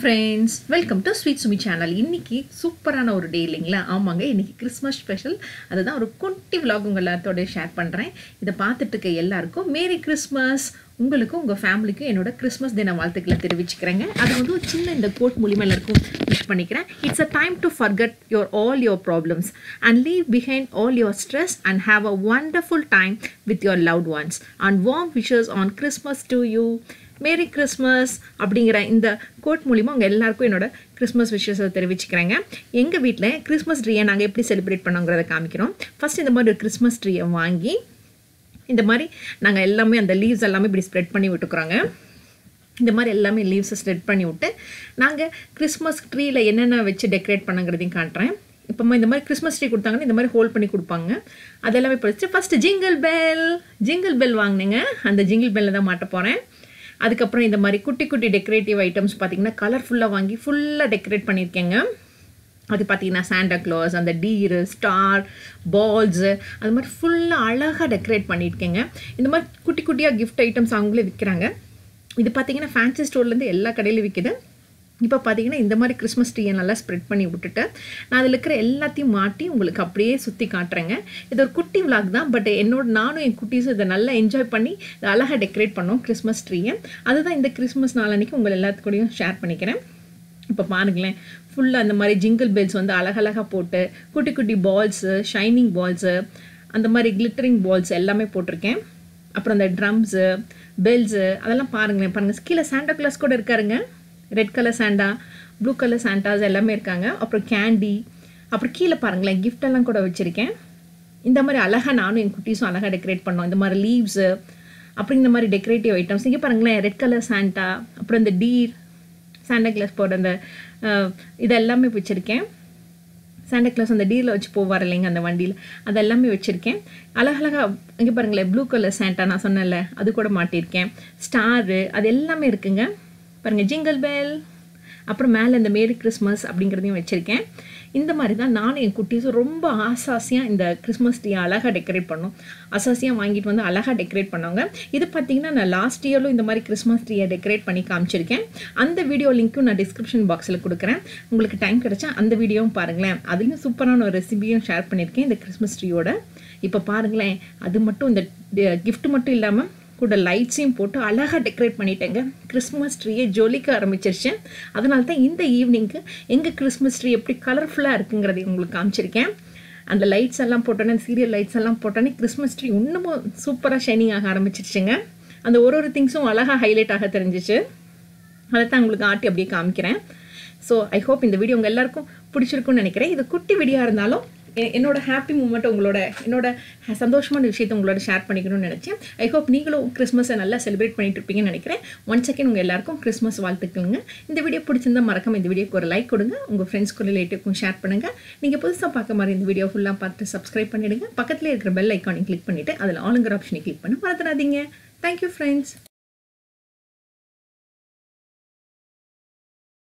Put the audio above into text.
Friends welcome to sweet Sumi channel இன்னைக்கு சூப்பரான ஒரு டே இல்லைங்களா? ஆமாங்க இன்னைக்கு கிறிஸ்மஸ் ஸ்பெஷல் அதுதான் ஒரு குட்டி விலாக் உங்கள் எல்லாத்தோட ஷேர் பண்ணுறேன் இதை பார்த்துட்டு இருக்க எல்லாருக்கும் மேரி கிறிஸ்மஸ் உங்களுக்கும் உங்கள் ஃபேமிலிக்கும் என்னோட கிறிஸ்மஸ் தின வாழ்த்துக்களை தெரிவிச்சுக்கிறேங்க. அது வந்து ஒரு சின்ன இந்த கோட் மூலியமா எல்லாருக்கும் விஷ் பண்ணிக்கிறேன். It's a time to forget your all your problems and leave behind all your stress and have a wonderful time with your loved ones and warm wishes on Christmas to you merry Christmas அப்படிங்கிற இந்த code மூலிமா உங்கள் எல்லாருக்கும் என்னோட Christmas விஷயத்தை தெரிவிச்சுக்கிறேங்க. எங்கள் வீட்டில் Christmas ட்ரீயை நாங்கள் எப்படி செலிப்ரேட் பண்ணோங்கிறத காமிக்கிறோம். ஃபஸ்ட் இந்த மாதிரி ஒரு கிறிஸ்மஸ் ட்ரீயை வாங்கி இந்த மாதிரி நாங்கள் எல்லாமே அந்த லீவ்ஸ் எல்லாமே இப்படி ஸ்ப்ரெட் பண்ணி விட்டுக்குறோங்க. இந்த மாதிரி எல்லாமே லீவ்ஸை ஸ்ப்ரெட் பண்ணி விட்டு நாங்கள் கிறிஸ்மஸ் ட்ரீயில் என்னென்ன வச்சு டெக்கரேட் பண்ணுங்கிறதையும் காட்டுறேன். இப்போ இந்த மாதிரி கிறிஸ்மஸ் ட்ரீ கொடுத்தாங்கன்னா இந்த மாதிரி ஹோல்ட் பண்ணி கொடுப்பாங்க. அதெல்லாமே படிச்சு first jingle bell jingle bell வாங்கினேங்க. அந்த ஜிங்கிள் பெல்லில் தான் மாட்ட போகிறேன் அதுக்கப்புறம் இந்த மாதிரி குட்டி குட்டி டெக்கரேட்டிவ் ஐட்டம்ஸ் பார்த்தீங்கன்னா கலர்ஃபுல்லாக வாங்கி ஃபுல்லாக டெக்கரேட் பண்ணியிருக்கேங்க. அது பார்த்தீங்கன்னா சாண்டா க்ளாஸ் அந்த டீரு ஸ்டார் பால்ஸு அது மாதிரி ஃபுல்லாக அழகாக டெக்கரேட் பண்ணியிருக்கேங்க. இந்த மாதிரி குட்டி குட்டியாக கிஃப்ட் ஐட்டம்ஸ் அவங்களே விற்கிறாங்க இது பார்த்தீங்கன்னா ஃபேன்சி ஸ்டோர்லேருந்து எல்லா கடையிலும் விற்கிது இப்போ பார்த்தீங்கன்னா இந்த மாதிரி கிறிஸ்மஸ் ட்ரீயை நல்லா ஸ்ப்ரெட் பண்ணி விட்டுட்டு நான் அதில் இருக்கிற எல்லாத்தையும் மாட்டி உங்களுக்கு அப்படியே சுற்றி காட்டுறேங்க. இது ஒரு குட்டி விளாக் தான் பட் என்னோட நானும் என் குட்டீஸும் இதை நல்லா என்ஜாய் பண்ணி இதை அழகாக டெக்கரேட் பண்ணோம் கிறிஸ்மஸ் ட்ரீயை அதுதான் இந்த கிறிஸ்மஸ் நாளன்னைக்கு உங்கள் எல்லாத்துக்கூடையும் ஷேர் பண்ணிக்கிறேன். இப்போ பாருங்களேன் ஃபுல்லாக அந்த மாதிரி ஜிங்கிள் பெல்ஸ் வந்து அழகழகாக போட்டு குட்டி குட்டி பால்ஸு ஷைனிங் பால்ஸு அந்த மாதிரி கிளிட்டரிங் பால்ஸ் எல்லாமே போட்டிருக்கேன். அப்புறம் அந்த ட்ரம்ஸு பெல்ஸு அதெல்லாம் பாருங்களேன் பாருங்கள் கீழே சாண்டா கிளாஸ் கூட இருக்காருங்க. Red colour Santa blue colour Santas எல்லாமே இருக்காங்க. அப்புறம் கேண்டி அப்புறம் கீழே பாருங்களேன் gift எல்லாம் கூட வச்சுருக்கேன். இந்த மாதிரி அழகாக நானும் என் குட்டீஸும் அழகாக டெக்கரேட் பண்ணோம். இந்த மாதிரி லீவ்ஸு அப்புறம் இந்த மாதிரி டெக்கரேட்டிவ் ஐட்டம்ஸ் இங்கே பாருங்களேன் ரெட் கலர் சாண்டா அப்புறம் இந்த டீர் சாண்டா கிளாஸ் போட அந்த இதெல்லாமே வச்சுருக்கேன். சாண்டா கிளாஸ் அந்த டீரில் வச்சு போவார் இல்லைங்க அந்த வண்டியில். அது எல்லாமே வச்சுருக்கேன். அழகழகாக இங்கே பாருங்களேன் ப்ளூ கலர் சாண்டா நான் சொன்னேன்ல அது கூட மாட்டியிருக்கேன். ஸ்டாரு அது எல்லாமே இருக்குங்க. பாருங்கள் ஜிங்கிள் பெல் அப்புறம் மேலே இந்த மேரி கிறிஸ்மஸ் அப்படிங்கிறதையும் வச்சுருக்கேன். இந்த மாதிரி தான் நானும் என் குட்டீஸும் ரொம்ப ஆசாசியாக இந்த கிறிஸ்மஸ் ட்ரீயை அழகாக டெக்கரேட் பண்ணோம். அசாசியாக வாங்கிட்டு வந்து அழகாக டெக்கரேட் பண்ணவங்க. இது பார்த்தீங்கன்னா நான் லாஸ்ட் இயரில் இந்த மாதிரி கிறிஸ்மஸ் ட்ரீயை டெக்கரேட் பண்ணி காமிச்சிருக்கேன். அந்த வீடியோ லிங்க்கும் நான் டிஸ்கிரிப்ஷன் பாக்ஸில் கொடுக்குறேன். உங்களுக்கு டைம் கிடைச்சா அந்த வீடியோவும் பாருங்களேன். அதுலேயும் சூப்பரான ஒரு ரெசிபியும் ஷேர் பண்ணியிருக்கேன் இந்த கிறிஸ்மஸ் ட்ரீயோட. இப்போ பாருங்களேன் அது மட்டும் இந்த கிஃப்ட் மட்டும் இல்லாமல் கூட லைட்ஸையும் போட்டு அழகாக டெக்கரேட் பண்ணிட்டேங்க. கிறிஸ்மஸ் ட்ரீயை ஜொலிக்க ஆரம்பிச்சிருச்சு. அதனால தான் இந்த ஈவினிங்க்கு எங்கள் கிறிஸ்மஸ் ட்ரீ எப்படி கலர்ஃபுல்லாக இருக்குங்கிறதை உங்களுக்கு காமிச்சிருக்கேன். அந்த லைட்ஸ் எல்லாம் போட்டோன்னே சீரியல் லைட்ஸ் எல்லாம் போட்டோன்னே கிறிஸ்மஸ் ட்ரீ இன்னமும் சூப்பராக ஷைனிங் ஆக ஆரம்பிச்சிருச்சுங்க. அந்த ஒரு ஒரு திங்ஸும் அழகாக ஹைலைட் ஆக தெரிஞ்சிச்சு. அதை தான் உங்களுக்கு ஆட்டி அப்படியே காமிக்கிறேன். ஸோ ஐ ஹோப் இந்த வீடியோ உங்கள் எல்லாருக்கும் பிடிச்சிருக்குன்னு நினைக்கிறேன். இது குட்டி வீடியோ இருந்தாலும் என்னோட ஹாப்பி மூமெண்ட் உங்களோட என்னோட சந்தோஷமான விஷயத்தை உங்களோட ஷேர் பண்ணிக்கணும்னு நினச்சேன். ஐ ஹோப் நீங்களும் கிறிஸ்மஸை நல்லா செலிப்ரேட் பண்ணிட்டு இருப்பீங்கன்னு நினைக்கிறேன். ஒன் செகண்ட் உங்கள் எல்லாருக்கும் கிறிஸ்மஸ் வாழ்த்துக்கலுங்க இந்த வீடியோ பிடிச்சிருந்தா மறக்காம இந்த வீடியோக்கு ஒரு லைக் கொடுங்க. உங்கள் ஃப்ரெண்ட்ஸ்க்கு ரிலேட்டிவ்க்கும் ஷேர் பண்ணுங்கள் நீங்கள் புதுசாக பார்க்க மாதிரி இந்த வீடியோ ஃபுல்லாக பார்த்து சப்ஸ்கிரைப் பண்ணிவிடுங்க பக்கத்தில் இருக்கிற பெல் ஐக்கானை கிளிக் பண்ணிவிட்டு அதில் ஆளுங்கிற ஆப்ஷனை கிளிக் பண்ண மறந்துடாதீங்க. Thank you friends